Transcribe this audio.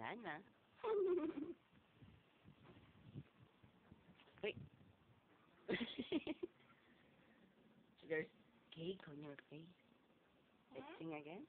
Wala na. Wait. so there's cake on your face. Let's sing again.